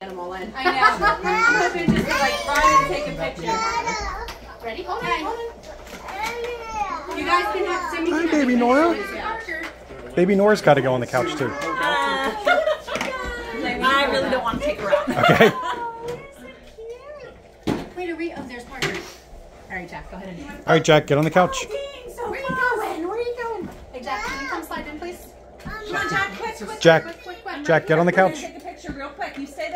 Get them all in. I know. I'm hoping just to like run and take a picture. Ready? Hold on, hold on. You guys can have Timmy. Hi, baby Nora. picture with you. Baby Nora's got to go on the couch too. I really don't want to take her out. Okay. Wait, are we? Oh, there's Parker. All right, Jack, go ahead and. All right, Jack, get on the couch. Where are you going? Where are you going? Hey, Jack, can you come slide in, please? Um, come on, Jack, quick, quick, Jack, Quick, quick, quick. Jack, get on the We're gonna couch. take a picture real quick. You stay there, okay?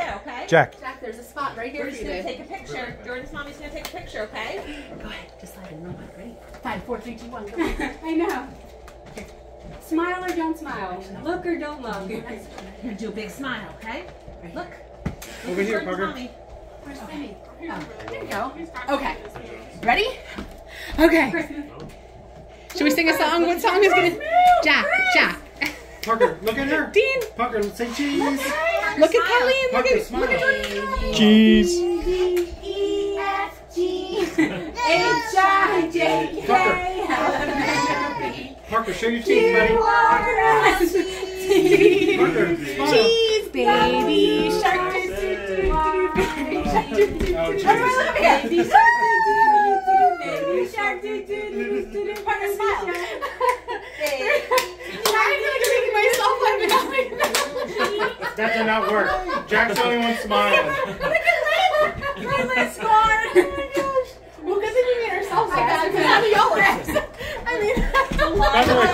Jack, Jack, there's a spot right here We're just gonna take a picture. Jordan's mommy's gonna take a picture, okay? Go ahead, just slide in real quick. Ready? Five, four, three, two, one. Go. I know. Smile or don't smile. Look or don't look. You're gonna do a big smile, okay? Look. Over Look here, at Jordan's Parker. mommy. Where's Timmy? Oh, there you go. Okay. Ready? Okay. Should we sing a song? What song is gonna? Jack, Jack. Parker, look at her. Dean, Parker, say cheese. Look at Kelly and look at smile. look at Cheese. E F G H I J K L M N O P Parker, show your teeth, buddy. Q R S T Parker, smile. cheese, baby shark. Baby shark do do do Oh, do. cheese. Baby shark do do do do. Baby shark do do do do do. Parker smile. I'm like making myself like That did not work. Jack's the only one smiling. Look at Layla. scored. Well, good thing we made ourselves I got fast. it. Because y'all are. I mean. By the way, Greg's filming.